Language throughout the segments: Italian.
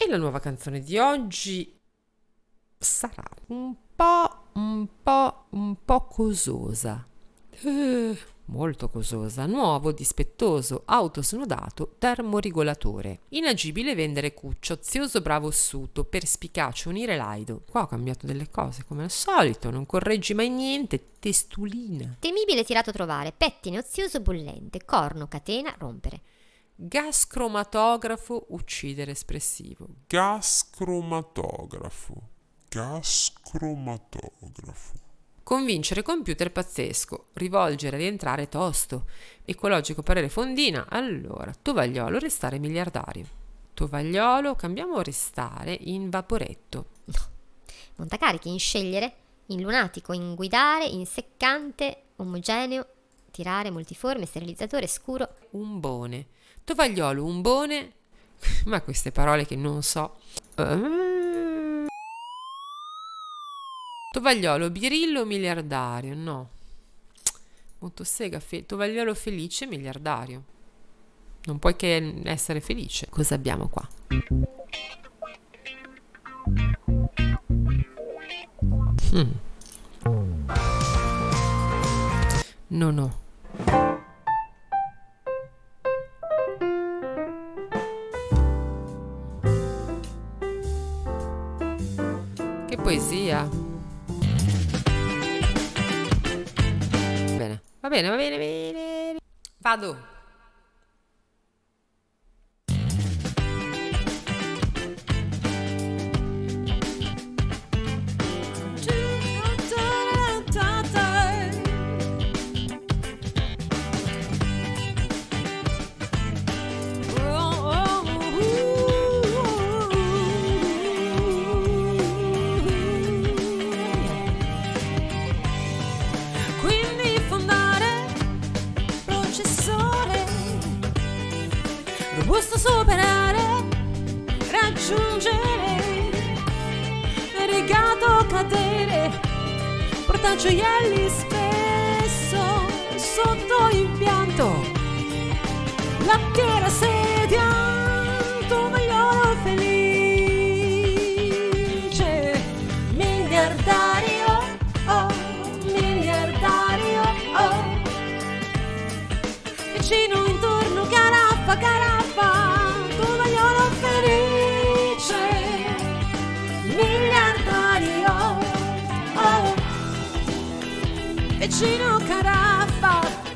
E la nuova canzone di oggi sarà un po', un po', un po' cososa. Eh, molto cososa. Nuovo, dispettoso, autosnodato, termoregolatore. Inagibile vendere cuccio, ozioso bravo ossuto, perspicace unire laido. Qua ho cambiato delle cose, come al solito, non correggi mai niente, testulina. Temibile tirato trovare, pettine ozioso bollente, corno, catena, rompere. Gas cromatografo, uccidere espressivo. Gas cromatografo. Gas cromatografo. Convincere computer pazzesco, rivolgere e rientrare tosto. Ecologico parere fondina. Allora, tovagliolo restare miliardario. Tovagliolo cambiamo restare in vaporetto. Montacarichi in scegliere, in lunatico, in guidare, in seccante, omogeneo, tirare, multiforme, sterilizzatore, scuro. Un bone. Tovagliolo, un bone. Ma queste parole che non so. Uh. Tovagliolo, birillo, miliardario. No. Motossega, fe- tovagliolo felice, miliardario. Non puoi che essere felice. Cosa abbiamo qua? Hmm. No, no. Che poesia. Bene, va bene, va bene, bene. Vado. Robusto superare raggiungere rigato cadere portagioielli spesso sotto impianto. Lattiera sedia tovagliolo felice. Miliardario oh miliardario oh. Vicino intorno caraffa caraffa vicino caraffa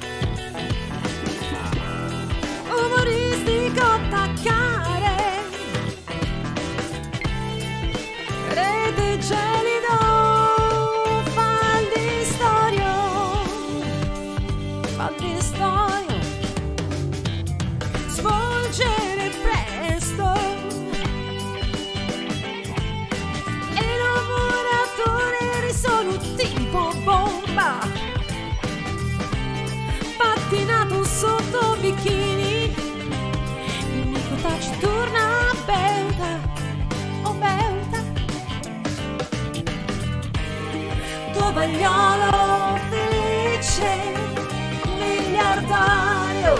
tovagliolo felice miliardario.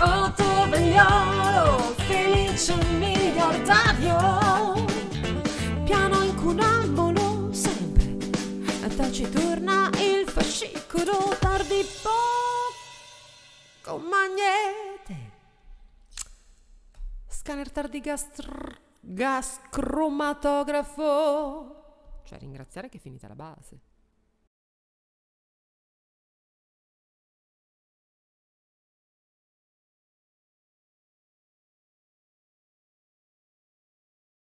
Oh tovagliolo felice miliardario. Piano incunambolo sempre. Taciturna il fascicolo tardi poco magnete. Scanner tardigastr... gas cromatografo. Cioè ringraziare che è finita la base.